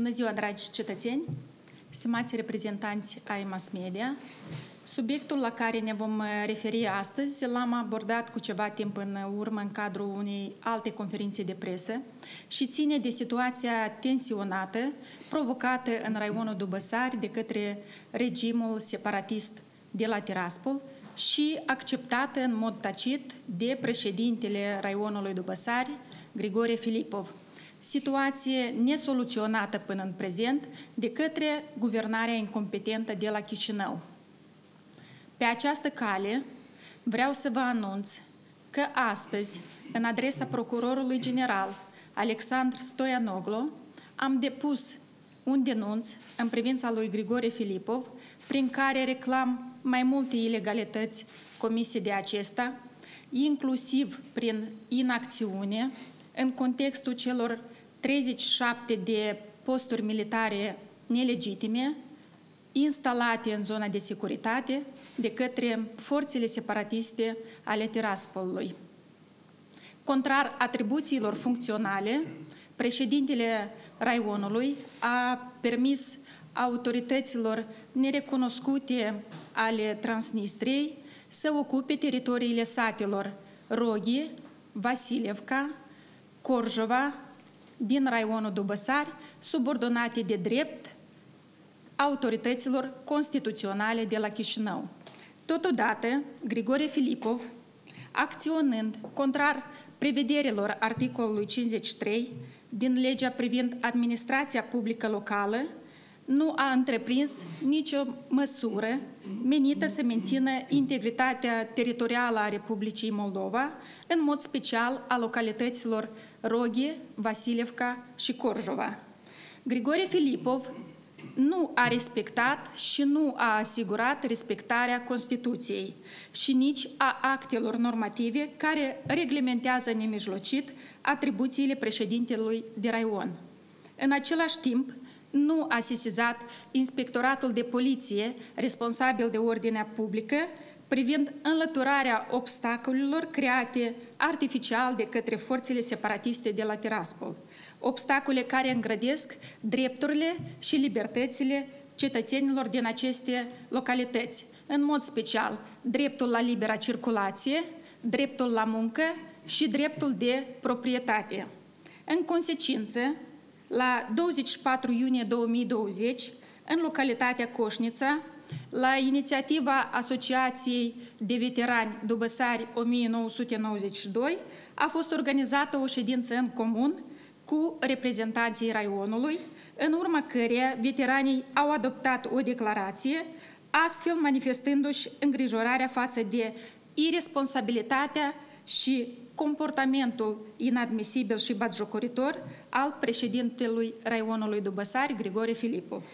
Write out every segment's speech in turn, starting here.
Bună ziua, dragi cetățeni, stimați reprezentanți ai mass media. Subiectul la care ne vom referi astăzi l-am abordat cu ceva timp în urmă în cadrul unei alte conferințe de presă și ține de situația tensionată provocată în raionul Dubăsari de către regimul separatist de la Tiraspol și acceptată în mod tacit de președintele raionului Dubăsari, Grigore Filipov situație nesoluționată până în prezent de către guvernarea incompetentă de la Chișinău. Pe această cale vreau să vă anunț că astăzi, în adresa Procurorului General Alexandru Stoianoglu, am depus un denunț în privința lui Grigore Filipov, prin care reclam mai multe ilegalități comise de acesta, inclusiv prin inacțiune, în contextul celor 37 de posturi militare nelegitime instalate în zona de securitate de către forțele separatiste ale Tiraspolului. Contrar atribuțiilor funcționale, președintele Raionului a permis autorităților nerecunoscute ale Transnistriei să ocupe teritoriile satelor Roghi, Vasilevca, Corjova, din raionul Dubăsari, subordonate de drept autorităților constituționale de la Chișinău. Totodată, Grigore Filipov, acționând contrar prevederilor articolului 53 din legea privind administrația publică locală, nu a întreprins nicio măsură menită să mențină integritatea teritorială a Republicii Moldova, în mod special a localităților Roghe, Vasilevca și Corjova. Grigore Filipov nu a respectat și nu a asigurat respectarea Constituției și nici a actelor normative care reglementează nemijlocit atribuțiile președintelui de raion. În același timp, nu a sesizat Inspectoratul de Poliție, responsabil de ordinea publică, privind înlăturarea obstacolelor create artificial de către forțele separatiste de la Tiraspol, obstacole care îngrădesc drepturile și libertățile cetățenilor din aceste localități, în mod special dreptul la libera circulație, dreptul la muncă și dreptul de proprietate. În consecință, la 24 iunie 2020, în localitatea Coșnița, la inițiativa Asociației de Veterani Dubăsari 1992 a fost organizată o ședință în comun cu reprezentanții raionului, în urma căreia veteranii au adoptat o declarație, astfel manifestându-și îngrijorarea față de irresponsabilitatea și comportamentul inadmisibil și batjocoritor al președintelui raionului Dubăsari, Grigore Filipov.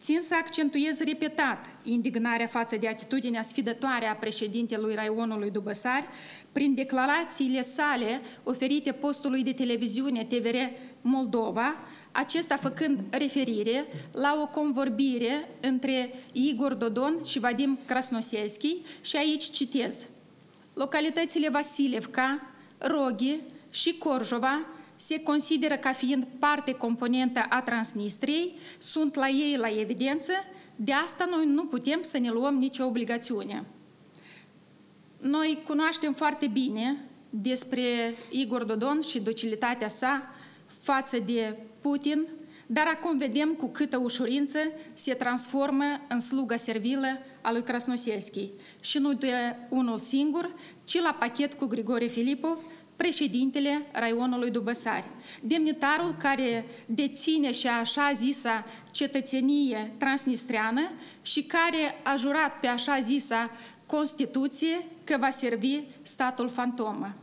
Țin să accentuez repetat indignarea față de atitudinea sfidătoare a președintelui raionului Dubăsari prin declarațiile sale oferite postului de televiziune TVR Moldova, acesta făcând referire la o convorbire între Igor Dodon și Vadim Krasnoselski și aici citez. Localitățile Vasilevca, Roghi și Corjova se consideră ca fiind parte componentă a Transnistriei, sunt la ei la evidență, de asta noi nu putem să ne luăm nicio obligațiune. Noi cunoaștem foarte bine despre Igor Dodon și docilitatea sa față de Putin, dar acum vedem cu câtă ușurință se transformă în sluga servilă a lui Krasnoselski și nu de unul singur, ci la pachet cu Grigore Filipov, președintele raionului Dubăsari, demnitarul care deține și așa zisa cetățenie transnistreană și care a jurat pe așa zisa Constituție că va servi statul fantomă.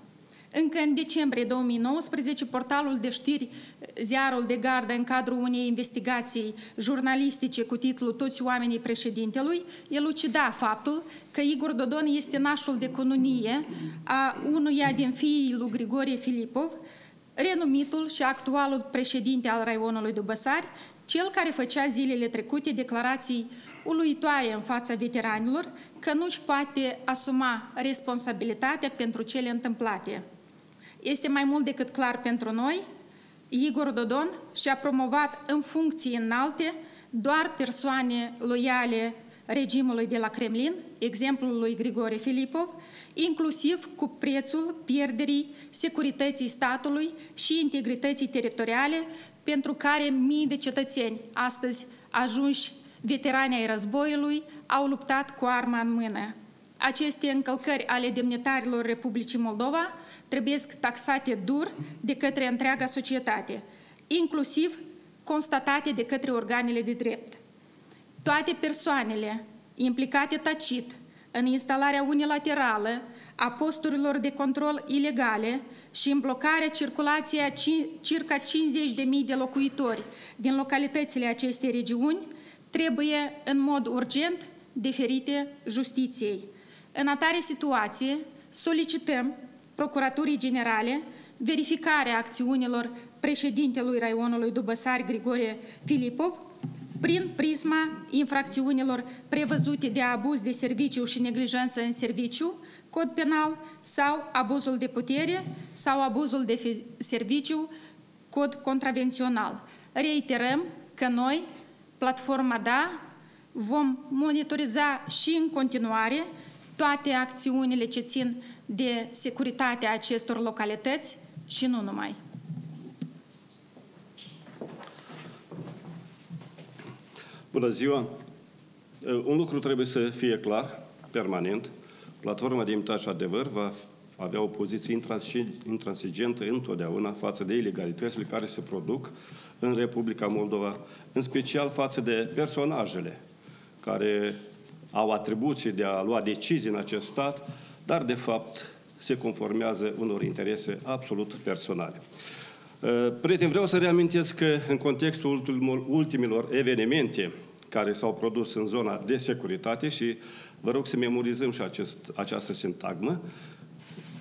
Încă în decembrie 2019, portalul de știri Ziarul de Gardă, în cadrul unei investigații jurnalistice cu titlul Toți oamenii președintelui, elucida faptul că Igor Dodon este nașul de cununie a unuia din fiii lui Grigorie Filipov, renumitul și actualul președinte al raionului Dubăsari, cel care făcea zilele trecute declarații uluitoare în fața veteranilor că nu-și poate asuma responsabilitatea pentru cele întâmplate. Este mai mult decât clar pentru noi Igor Dodon și-a promovat în funcții înalte doar persoane loiale regimului de la Kremlin, exemplul lui Grigore Filipov, inclusiv cu prețul pierderii securității statului și integrității teritoriale, pentru care mii de cetățeni astăzi ajunși veterani ai războiului au luptat cu arma în mână. Aceste încălcări ale demnitarilor Republicii Moldova trebuie taxate dur de către întreaga societate, inclusiv constatate de către organele de drept. Toate persoanele implicate tacit în instalarea unilaterală a posturilor de control ilegale și în blocarea circulației a circa 50.000 de locuitori din localitățile acestei regiuni trebuie în mod urgent deferite justiției. În atare situație, solicităm Procuraturii Generale verificarea acțiunilor președintelui raionului Dubăsari Grigore Filipov prin prisma infracțiunilor prevăzute de abuz de serviciu și neglijență în serviciu, cod penal, sau abuzul de putere sau abuzul de serviciu, cod contravențional. Reiterăm că noi, platforma DA, vom monitoriza și în continuare toate acțiunile ce țin de securitatea acestor localități și nu numai. Bună ziua! Un lucru trebuie să fie clar, permanent. Platforma de imitat și adevăr va avea o poziție intransigentă întotdeauna față de ilegalitățile care se produc în Republica Moldova, în special față de personajele care au atribuții de a lua decizii în acest stat, dar de fapt se conformează unor interese absolut personale. Uh, prieteni, vreau să reamintesc că în contextul ultimilor evenimente care s-au produs în zona de securitate și vă rog să memorizăm și acest, această sintagmă,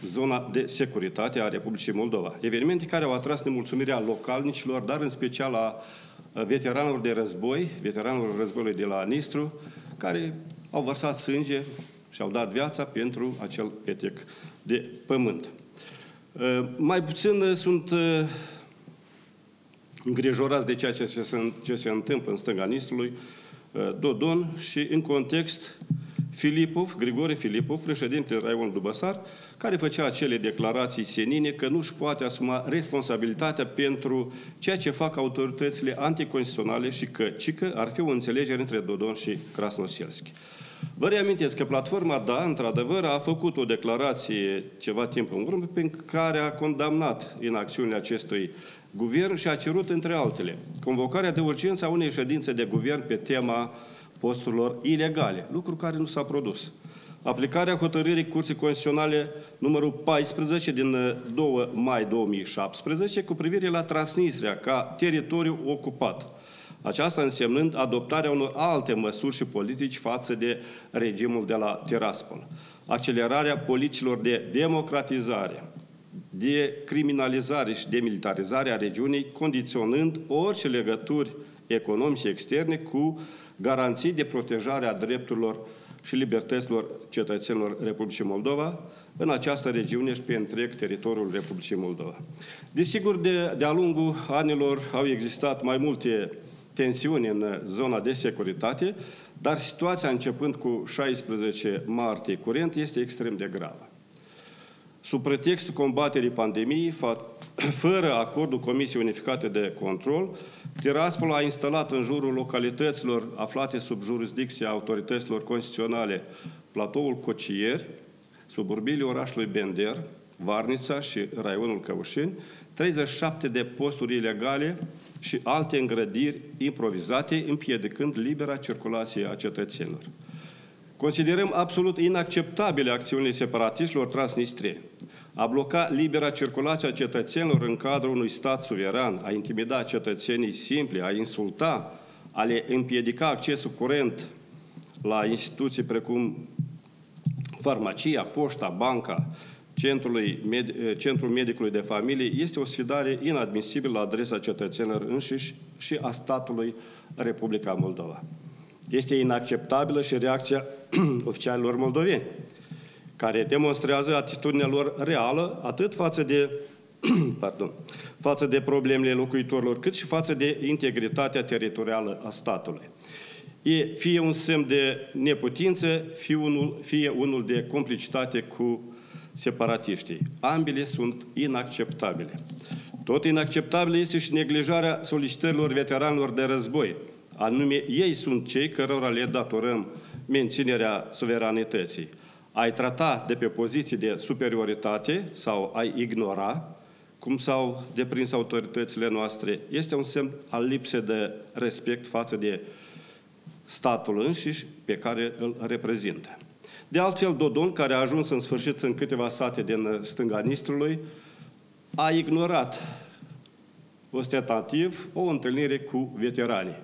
zona de securitate a Republicii Moldova. Evenimente care au atras nemulțumirea localnicilor, dar în special a veteranilor de război, veteranilor războiului de la Nistru, care au vărsat sânge și au dat viața pentru acel petec de pământ. Uh, mai puțin uh, sunt uh, îngrijorați de ceea ce se, ce se întâmplă în stânga Nistrului, Dodon și în context Filipov, Grigore Filipov, președintele Raion Dubăsar, care făcea acele declarații senine că nu își poate asuma responsabilitatea pentru ceea ce fac autoritățile anticonstituționale și că, ci că ar fi o înțelegere între Dodon și Krasnoselski. Vă reamintesc că platforma DA, într-adevăr, a făcut o declarație ceva timp în urmă prin care a condamnat în acțiunile acestui guvern și a cerut, între altele, convocarea de urgență a unei ședințe de guvern pe tema posturilor ilegale, lucru care nu s-a produs. Aplicarea hotărârii Curții Constituționale numărul 14 din 2 mai 2017 cu privire la Transnistria ca teritoriu ocupat aceasta însemnând adoptarea unor alte măsuri și politici față de regimul de la Tiraspol. Accelerarea politicilor de democratizare, de criminalizare și demilitarizare a regiunii, condiționând orice legături economice externe cu garanții de protejare a drepturilor și libertăților cetățenilor Republicii Moldova în această regiune și pe întreg teritoriul Republicii Moldova. Desigur, de, de-a lungul anilor au existat mai multe tensiuni în zona de securitate, dar situația începând cu 16 martie curent este extrem de gravă. Sub pretextul combaterii pandemiei, fără acordul Comisiei Unificate de Control, Tiraspol a instalat în jurul localităților aflate sub jurisdicția autorităților constituționale platoul Cocier, suburbiile orașului Bender, Varnița și raionul Căușeni, 37 de posturi ilegale și alte îngrădiri improvizate, împiedicând libera circulație a cetățenilor. Considerăm absolut inacceptabile acțiunile separatiștilor transnistrieni. A bloca libera circulație a cetățenilor în cadrul unui stat suveran, a intimida cetățenii simpli, a insulta, a le împiedica accesul curent la instituții precum farmacia, poșta, banca, Centrului, med, Centrul Medicului de Familie este o sfidare inadmisibilă la adresa cetățenilor înșiși și a statului Republica Moldova. Este inacceptabilă și reacția oficialilor moldoveni, care demonstrează atitudinea lor reală atât față de pardon, față de problemele locuitorilor, cât și față de integritatea teritorială a statului. E fie un semn de neputință, fie unul, fie unul de complicitate cu separatiștii. Ambele sunt inacceptabile. Tot inacceptabil este și neglijarea solicitărilor veteranilor de război. Anume, ei sunt cei cărora le datorăm menținerea suveranității. Ai trata de pe poziții de superioritate sau ai ignora, cum s-au deprins autoritățile noastre, este un semn al lipsei de respect față de statul înșiși pe care îl reprezintă. De altfel, Dodon, care a ajuns în sfârșit în câteva sate din stânga Nistrului, a ignorat ostentativ o întâlnire cu veteranii.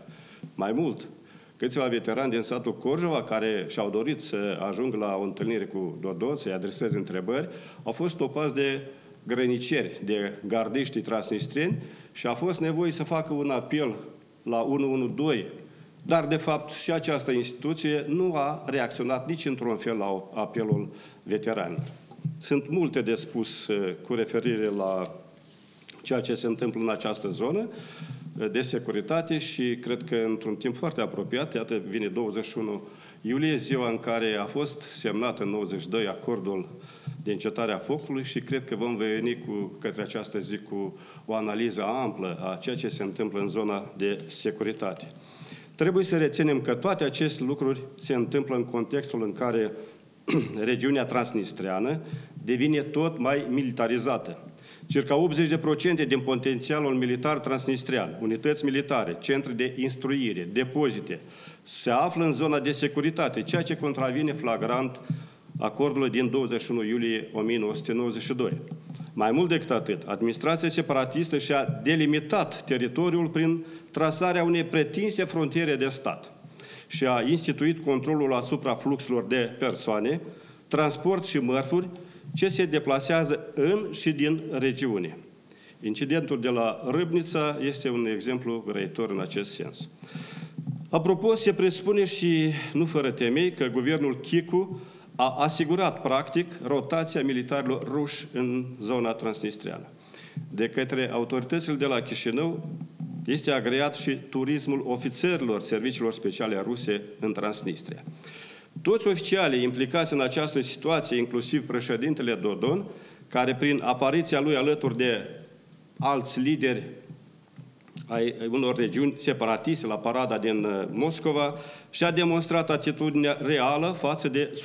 Mai mult, câțiva veterani din satul Corjova, care și-au dorit să ajungă la o întâlnire cu Dodon, să-i adreseze întrebări, au fost topați de grăniceri, de gardiștii transnistreni și a fost nevoie să facă un apel la 112 dar, de fapt, și această instituție nu a reacționat nici într-un fel la apelul veteranilor. Sunt multe de spus uh, cu referire la ceea ce se întâmplă în această zonă uh, de securitate și cred că într-un timp foarte apropiat, iată, vine 21 iulie, ziua în care a fost semnat în 92 acordul de încetare a focului și cred că vom veni cu, către această zi cu o analiză amplă a ceea ce se întâmplă în zona de securitate. Trebuie să reținem că toate aceste lucruri se întâmplă în contextul în care regiunea transnistreană devine tot mai militarizată. Circa 80% din potențialul militar transnistrian, unități militare, centre de instruire, depozite, se află în zona de securitate, ceea ce contravine flagrant acordului din 21 iulie 1992. Mai mult decât atât, administrația separatistă și-a delimitat teritoriul prin trasarea unei pretinse frontiere de stat și a instituit controlul asupra fluxurilor de persoane, transport și mărfuri ce se deplasează în și din regiune. Incidentul de la Râbnița este un exemplu grăitor în acest sens. Apropo, se presupune și, nu fără temei, că guvernul Chicu a asigurat, practic, rotația militarilor ruși în zona transnistriană. De către autoritățile de la Chișinău este agreat și turismul ofițerilor serviciilor speciale ruse în Transnistria. Toți oficialii implicați în această situație, inclusiv președintele Dodon, care prin apariția lui alături de alți lideri ai unor regiuni separatiste la parada din uh, Moscova și a demonstrat atitudinea reală față de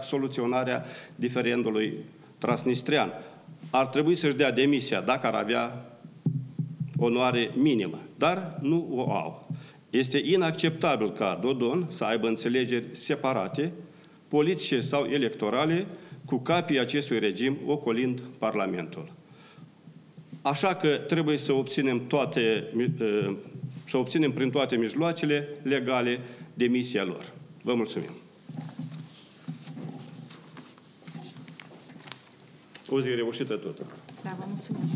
soluționarea diferendului transnistrian. Ar trebui să-și dea demisia dacă ar avea onoare minimă, dar nu o au. Este inacceptabil ca Dodon să aibă înțelegeri separate, politice sau electorale, cu capii acestui regim ocolind Parlamentul. Așa că trebuie să obținem, toate, ă, să obținem prin toate mijloacele legale demisia lor. Vă mulțumim! O zi reușită tot. Da, vă mulțumim!